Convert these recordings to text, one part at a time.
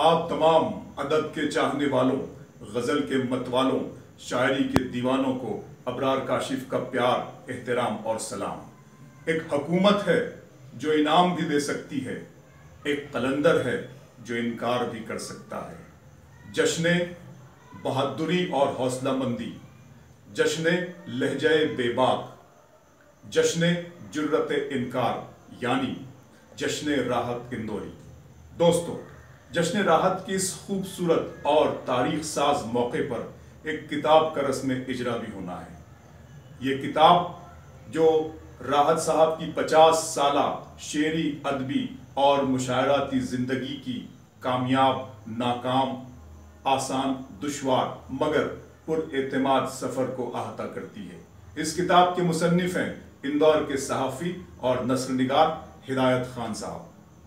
آپ تمام ادب کے چاہنے والوں، غزل کے متوالوں شاعری کے دیوانوں کو ابرار کاشف کا پیار، احترام اور سلام۔ ایک حکومت ہے جو انعام بھی دے سکتی ہے، ایک قلندر ہے جو انکار بھی کر سکتا ہے۔ جشن بہادری اور حوصلہ مندی، جشن لہجہ بے باک، جشن جرت انکار یعنی جشن راحت اندوری دوستو جشن راحت کی اس خوبصورت اور تاریخ ساز موقع پر ایک کتاب کا رسم اجرا بھی ہونا ہے۔ یہ کتاب جو راحت صاحب کی پچاس سالہ شعری، ادبی اور مشاعراتی زندگی کی کامیاب، ناکام، آسان دشوار، مگر پر اعتماد سفر کو احاطہ کرتی ہے۔ اس کتاب کے مصنف ہیں اندور کے صحافی اور نصر نگار ہدایت خان صاحب۔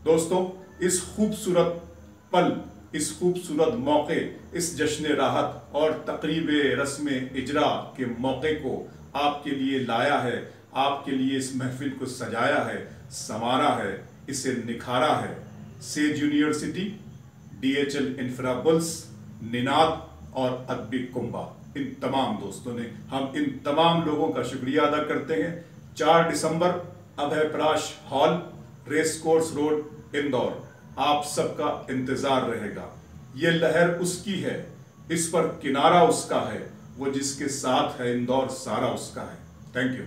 دوستو، اس خوبصورت پل، اس خوبصورت موقع، اس جشن راحت اور تقریب رسم اجرا کے موقع کو آپ کے لیے لایا ہے، آپ کے لیے اس محفل کو سجایا ہے، سنوارا ہے، اسے نکھارا ہے۔ Sage University, D H L infra bulls, Ninad اور ادبی کنبا ان تمام دوستوں نے، ہم ان تمام لوگوں کا شکریہ ادا کرتے ہیں۔ چار دسمبر Abhay Prashal hall, race course road, Indore. آپ سب کا انتظار رہے گا۔ یہ لہر اس کی ہے، اس پر کنارہ اس کا ہے، وہ جس کے ساتھ ہے، اندور سارا اس کا ہے۔ Thank you